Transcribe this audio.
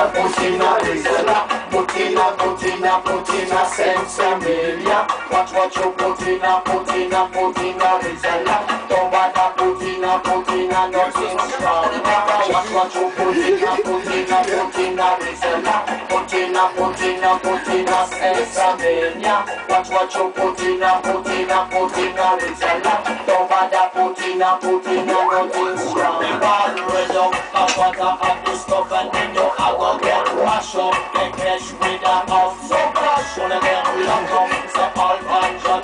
a Putina Rizla Putina, Putina, Putina, senza media Watch what you Putina, Putina, Putina Rizla Don't bother Putina, Putina, nothing strong Watch what you Putina, Putina, Putina Rizla Putina, Putina, Putina, senza media Watch what you Putina, Putina, Putina Rizla Don't bother Putina, Putina, nothing strong Ball red up, a butter of the stuff and abgecashed mit der Aufzug. Schon ein Werbung lang kommt, der Ball, Panzer,